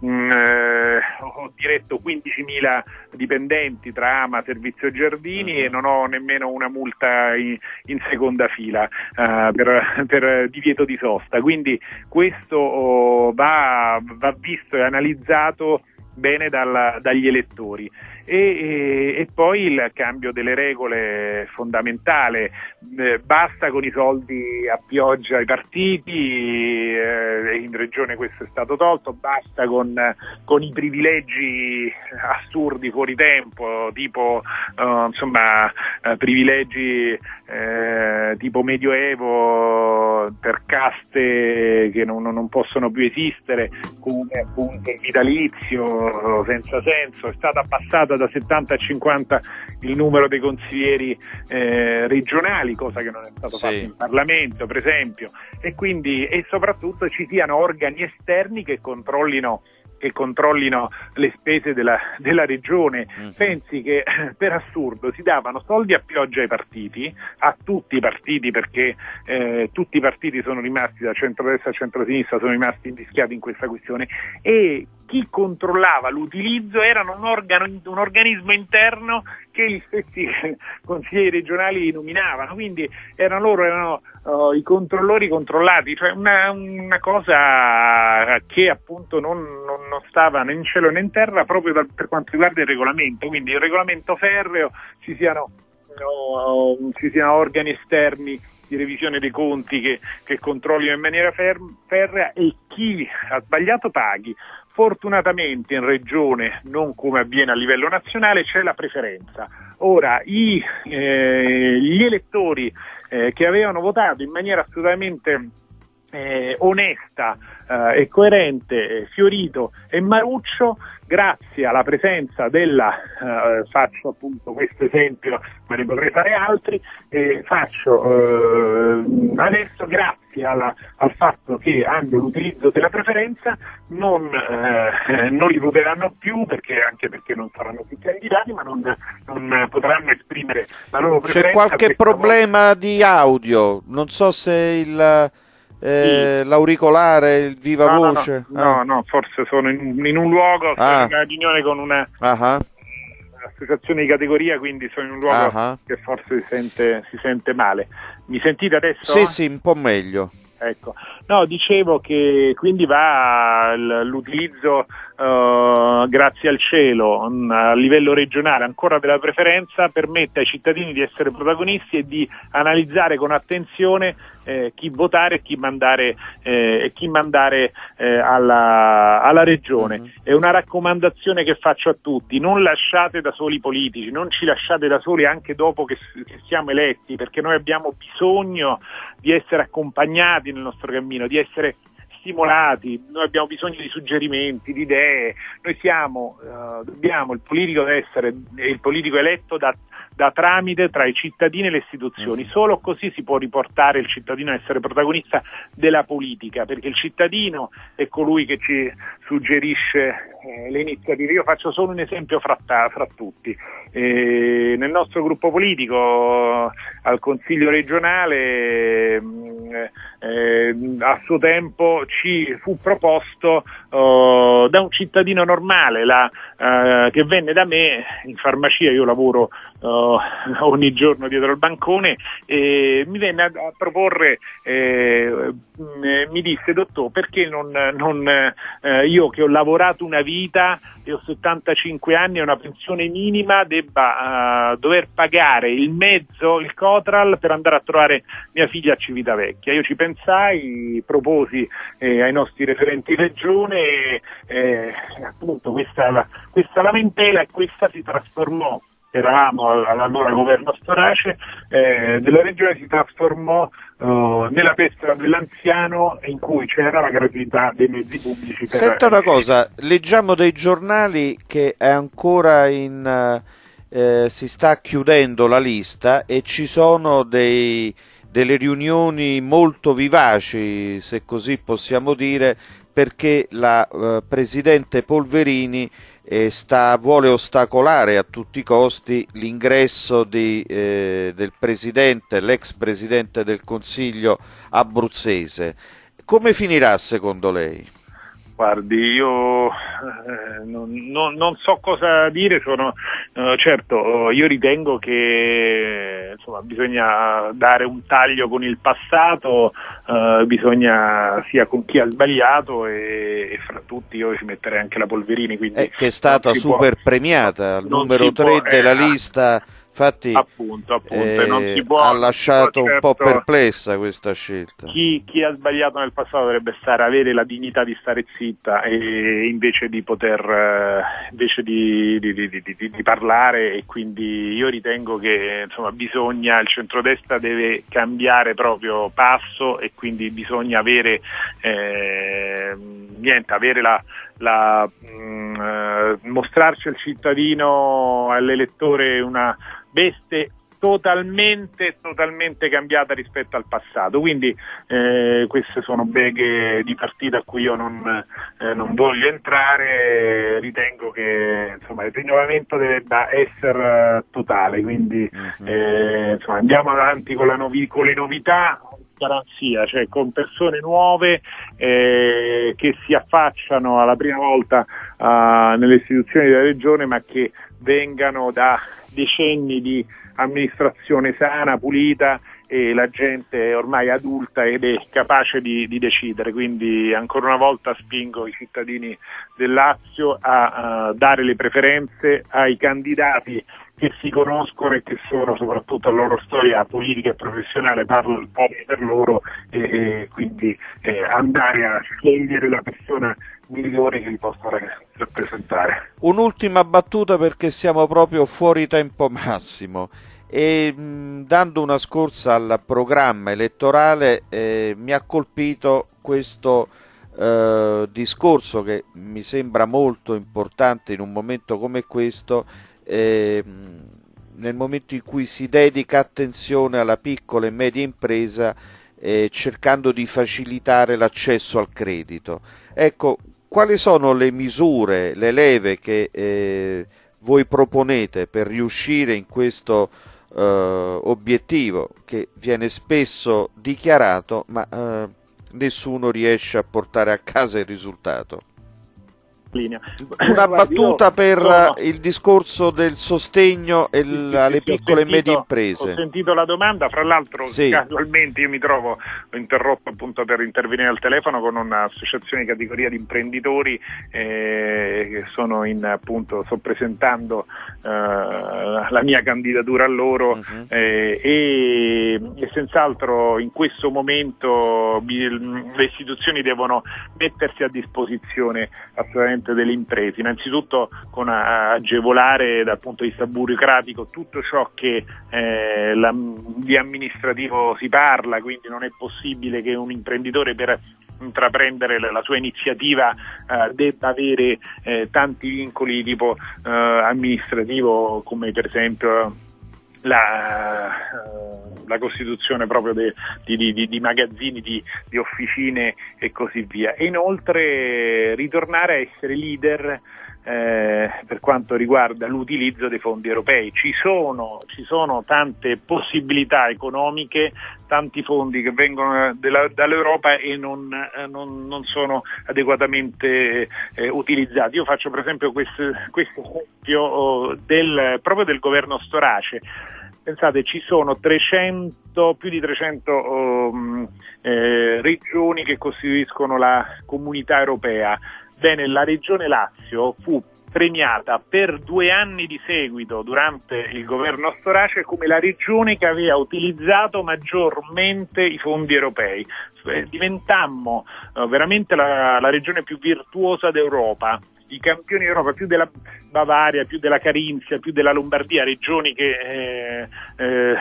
mh, mm, eh, ho diretto 15.000 dipendenti tra AMA, Servizio Giardini e non ho nemmeno una multa in, in seconda fila uh, per, per, divieto di sosta. Quindi questo oh, va, va visto e analizzato bene dal, dagli elettori e, e, e, poi il cambio delle regole fondamentale, eh, basta con i soldi a pioggia ai partiti, eh, in regione questo è stato tolto, basta con, con i privilegi assurdi fuori tempo, tipo uh, insomma, uh, privilegi uh, tipo medioevo per caste che non, non possono più esistere, come appunto il vitalizio senza senso, è stata abbassata da 70 a 50 il numero dei consiglieri eh, regionali, cosa che non è stato sì. fatto in Parlamento, per esempio, e quindi e soprattutto ci siano organi esterni che controllino che controllino le spese della, della regione. Mm-hmm. Pensi che per assurdo si davano soldi a pioggia ai partiti, a tutti i partiti, perché eh, tutti i partiti sono rimasti da centrodestra a centrosinistra, sono rimasti invischiati in questa questione e chi controllava l'utilizzo era un, organo, un organismo interno che gli stessi consiglieri regionali nominavano, quindi erano loro erano uh, i controllori controllati, cioè una, una cosa che appunto non, non, non, stava né in cielo né in terra proprio da, per quanto riguarda il regolamento, quindi il regolamento ferreo ci siano, no, ci siano organi esterni di revisione dei conti che, che controllino in maniera ferrea e chi ha sbagliato paghi. Fortunatamente in regione, non come avviene a livello nazionale, c'è la preferenza. Ora, i, eh, gli elettori eh, che avevano votato in maniera assolutamente eh, onesta eh, e coerente Fiorito e Maruccio grazie alla presenza della, eh, faccio appunto questo esempio, ma ne potrei fare altri, faccio eh, adesso grazie alla, al fatto che hanno l'utilizzo della preferenza non, eh, non, li voteranno più perché, anche perché non saranno più candidati ma non, non potranno esprimere la loro preferenza. C'è qualche problema di audio, non so se il eh, sì. l'auricolare, il viva no, voce? No, no, ah. no, forse sono in, in un luogo, sono ah. in una riunione con una uh-huh. associazione di categoria, quindi sono in un luogo uh-huh. che forse si sente, si sente male. Mi sentite adesso? Sì, sì, un po' meglio. Ecco. No, dicevo che quindi va l'utilizzo uh, grazie al cielo a livello regionale ancora della preferenza permette ai cittadini di essere protagonisti e di analizzare con attenzione eh, chi votare e chi mandare, eh, chi mandare eh, alla, alla, regione. Uh-huh. È una raccomandazione che faccio a tutti, non lasciate da soli i politici, non ci lasciate da soli anche dopo che, che siamo eletti, perché noi abbiamo bisogno di essere accompagnati nel nostro cammino, di essere stimolati, noi abbiamo bisogno di suggerimenti, di idee, noi siamo, uh, dobbiamo, il politico deve essere il politico eletto da, da, tramite tra i cittadini e le istituzioni, mm. solo così si può riportare il cittadino a essere protagonista della politica, perché il cittadino è colui che ci suggerisce eh, le iniziative. Io faccio solo un esempio fra, fra tutti. Eh, nel nostro gruppo politico al Consiglio regionale mm, eh, a suo tempo ci fu proposto uh, da un cittadino normale la, uh, che venne da me in farmacia, io lavoro uh, ogni giorno dietro il bancone e mi venne a, a proporre, eh, mi disse dottore perché non, non eh, io che ho lavorato una vita e ho 75 anni e una pensione minima debba dover pagare il mezzo, il Cotral per andare a trovare mia figlia a Civitavecchia. Io ci pensai, proposi eh, ai nostri referenti regione eh, appunto questa, questa lamentela e questa si trasformò eravamo all'allora governo Storace, eh, della regione si trasformò uh, nella pesca dell'anziano in cui c'era la gratuità dei mezzi pubblici. Per... Senta una cosa, leggiamo dei giornali che è ancora in... Eh, si sta chiudendo la lista e ci sono dei delle riunioni molto vivaci, se così possiamo dire, perché la eh, Presidente Polverini eh, sta, vuole ostacolare a tutti i costi l'ingresso di, eh, del Presidente, l'ex Presidente del Consiglio abruzzese. Come finirà secondo lei? Guardi, io eh, non, non, non, so cosa dire, sono, eh, certo io ritengo che insomma, bisogna dare un taglio con il passato, eh, bisogna sia con chi ha sbagliato e, e, fra tutti io ci metterei anche la Polverini. Quindi eh, che è stata super può, premiata, al numero 3 della eh, lista Infatti appunto, appunto, eh, può, ha lasciato certo, un po' certo perplessa questa scelta. Chi, chi, ha sbagliato nel passato dovrebbe stare, avere la dignità di stare zitta e invece di poter eh, invece di, di, di, di, parlare e quindi io ritengo che insomma, bisogna, il centrodestra deve cambiare proprio passo e quindi bisogna avere, eh, niente, avere la, la mh, mm, eh, mostrarci al cittadino, all'elettore una veste totalmente, totalmente cambiata rispetto al passato. Quindi eh, queste sono beghe di partita a cui io non, eh, non voglio entrare, ritengo che insomma, il rinnovamento debba essere totale, quindi mhm. eh, insomma, andiamo avanti con, novi- con le novità, garanzia, cioè con persone nuove eh, che si affacciano alla prima volta uh, nelle istituzioni della regione ma che vengano da decenni di amministrazione sana, pulita e la gente è ormai adulta ed è capace di, di decidere, quindi ancora una volta spingo i cittadini del Lazio a, a dare le preferenze ai candidati che si conoscono e che sono soprattutto la loro storia politica e professionale parlo per loro e, e quindi eh, andare a scegliere la persona migliore che li possa rappresentare. Un'ultima battuta perché siamo proprio fuori tempo massimo e mh, dando una scorsa al programma elettorale eh, mi ha colpito questo eh, discorso che mi sembra molto importante in un momento come questo eh, nel momento in cui si dedica attenzione alla piccola e media impresa eh, cercando di facilitare l'accesso al credito. Ecco, quali sono le misure, le leve che eh, voi proponete per riuscire in questo eh, obiettivo che viene spesso dichiarato ma eh, nessuno riesce a portare a casa il risultato? Linea. Una battuta per sono... il discorso del sostegno sì, sì, alle sì, piccole sentito, e medie imprese. Ho sentito la domanda, fra l'altro casualmente io mi trovo, ho interrotto appunto per intervenire al telefono con un'associazione di categoria di imprenditori eh, che sono in appunto, sto presentando eh, la mia candidatura a loro uh-huh. eh, e, e senz'altro in questo momento le istituzioni devono mettersi a disposizione assolutamente sicuramente delle imprese, innanzitutto con agevolare dal punto di vista burocratico tutto ciò che eh, la, di amministrativo si parla, quindi non è possibile che un imprenditore per intraprendere la sua iniziativa eh, debba avere eh, tanti vincoli di tipo eh, amministrativo come per esempio la, uh, la, costituzione proprio de, di, di, di, magazzini, di, di, officine e così via. E inoltre ritornare a essere leader eh, per quanto riguarda l'utilizzo dei fondi europei. Ci sono, ci sono tante possibilità economiche, tanti fondi che vengono della, dall'Europa e non, eh, non, non sono adeguatamente eh, utilizzati. Io faccio per esempio questo, questo esempio oh, del, proprio del governo Storace pensate ci sono 300, più di 300 um, eh, regioni che costituiscono la comunità europea. Bene, la regione Lazio fu premiata per due anni di seguito durante il governo Storace come la regione che aveva utilizzato maggiormente i fondi europei. Eh, diventammo uh, veramente la, la regione più virtuosa d'Europa i campioni d'Europa più della Bavaria, più della Carinzia, più della Lombardia, regioni che eh, eh,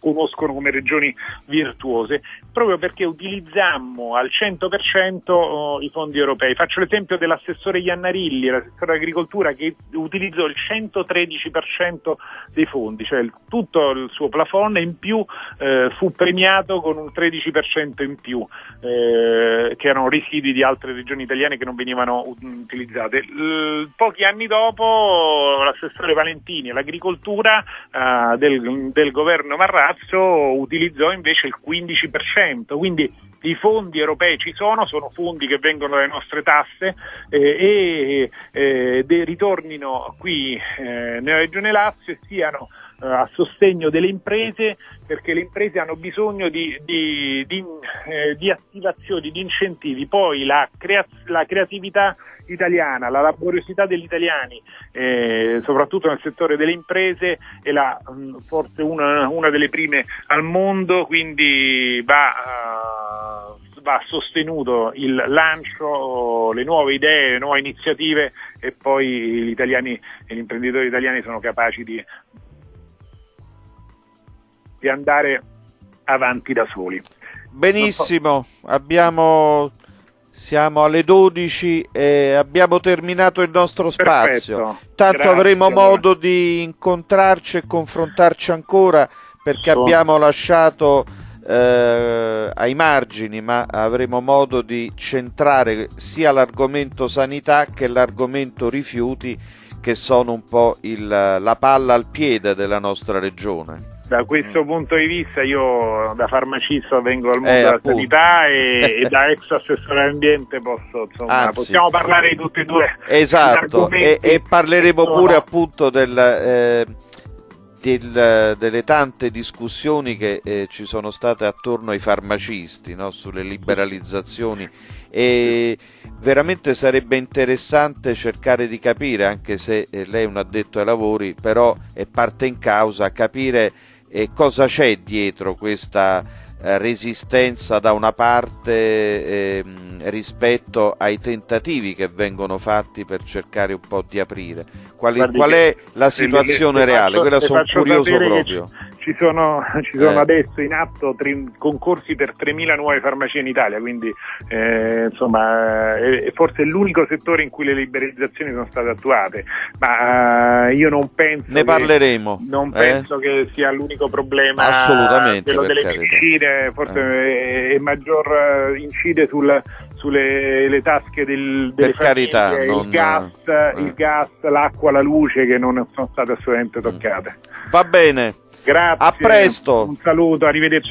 conoscono come regioni virtuose, proprio perché utilizzammo al 100% i fondi europei. Faccio l'esempio dell'assessore Iannarilli, l'assessore agricoltura che utilizzò il 113% dei fondi, cioè tutto il suo plafond e in più eh, fu premiato con un 13% in più, eh, che erano residui di altre regioni italiane che non venivano utilizzate. L- pochi anni dopo l'assessore Valentini all'agricoltura eh, del, del governo Marrà Lazio utilizzò invece il 15%, quindi i fondi europei ci sono, sono fondi che vengono dalle nostre tasse eh, e eh, ritornino qui eh, nella Regione Lazio e siano eh, a sostegno delle imprese perché le imprese hanno bisogno di, di, di, eh, di attivazioni, di incentivi. Poi la, crea- la, creatività italiana, la laboriosità degli italiani, eh, soprattutto nel settore delle imprese, è la, mm, forse una, una, delle prime al mondo, quindi va, uh, va sostenuto il lancio, le nuove idee, le nuove iniziative e poi gli italiani e gli imprenditori italiani sono capaci di di andare avanti da soli. Benissimo, abbiamo, siamo alle 12 e abbiamo terminato il nostro spazio. Perfetto. Tanto Grazie, avremo modo di incontrarci e confrontarci ancora perché Sono- abbiamo lasciato eh, ai margini, ma avremo modo di centrare sia l'argomento sanità che l'argomento rifiuti che sono un po' il- la palla al piede della nostra regione. Da questo punto di vista io da farmacista vengo dal mondo Eh, della appunto. sanità e, e da ex assessore all'ambiente posso, insomma, Anzi. possiamo parlare di tutti e due. Esatto, e, e parleremo sono- pure appunto del, eh, del- delle tante discussioni che eh, ci sono state attorno ai farmacisti, no? sulle liberalizzazioni e veramente sarebbe interessante cercare di capire, anche se eh, lei è un addetto ai lavori, però è parte in causa, capire eh, cosa c'è dietro questa resistenza da una parte ehm, rispetto ai tentativi che vengono fatti per cercare un po' di aprire. Guardi qual che- è la situazione le reale? faccio- Quella sono curioso che proprio. Ci sono, ci sono Eh. adesso in atto tre- concorsi per 3.000 nuove farmacie in Italia, quindi eh, insomma è, è forse l'unico settore in cui le liberalizzazioni sono state attuate, ma eh, io non penso Ne che- parleremo. non eh? penso che sia l'unico problema Assolutamente, delle carità. Medicine, forse è, è maggior eh, incide sul- sulle le tasche del, delle Per carità, famiglie, non- il gas, eh. il gas, l'acqua, la luce che non sono state assolutamente toccate. Va bene. Grazie. A presto. Un saluto, arrivederci.